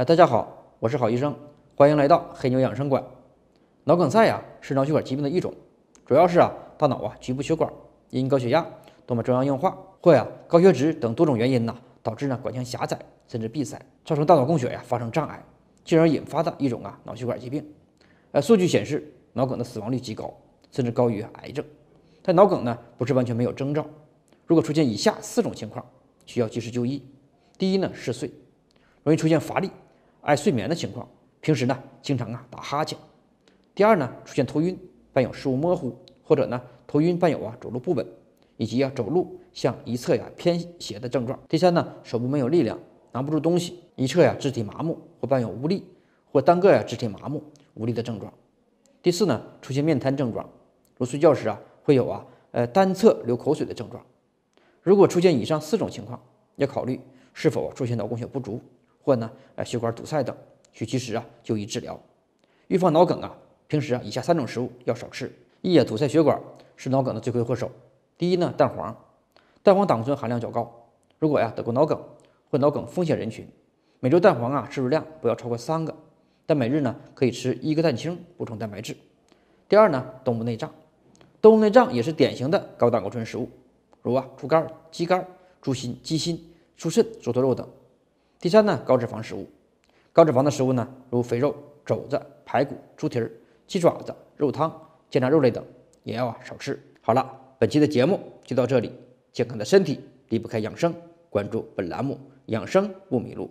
哎，大家好，我是郝医生，欢迎来到黑牛养生馆。脑梗塞呀是脑血管疾病的一种，主要是啊大脑啊局部血管因高血压、动脉粥样硬化或呀高血脂等多种原因呐，导致呢管腔狭窄甚至闭塞，造成大脑供血呀发生障碍，进而引发的一种啊脑血管疾病。呃，数据显示脑梗的死亡率极高，甚至高于癌症。但脑梗呢不是完全没有征兆，如果出现以下四种情况，需要及时就医。第一呢嗜睡，容易出现乏力。爱睡眠的情况，平时呢经常啊打哈欠。第二呢，出现头晕伴有视物模糊，或者呢头晕伴有啊走路不稳，以及啊走路向一侧呀偏斜的症状。第三呢，手部没有力量，拿不住东西，一侧呀肢体麻木或伴有无力，或单个呀肢体麻木无力的症状。第四呢，出现面瘫症状，如睡觉时啊会有啊呃单侧流口水的症状。如果出现以上四种情况，要考虑是否出现脑供血不足。或呢，呃，血管堵塞等，需及时啊就医治疗。预防脑梗啊，平时啊以下三种食物要少吃。一啊，堵塞血管是脑梗的罪魁祸首。第一呢，蛋黄，蛋黄胆固醇含量较高。如果呀得过脑梗或脑梗风险人群，每周蛋黄啊摄入量不要超过三个，但每日呢可以吃一个蛋清补充蛋白质。第二呢，动物内脏，动物内脏也是典型的高胆固醇食物，如啊猪肝、鸡肝、猪心、鸡心、猪肾、猪头肉等。第三呢，高脂肪食物，高脂肪的食物呢，如肥肉、肘子、排骨、猪蹄儿、鸡爪子、肉汤、煎炸肉类等，也要啊少吃。好了，本期的节目就到这里，健康的身体离不开养生，关注本栏目，养生不迷路。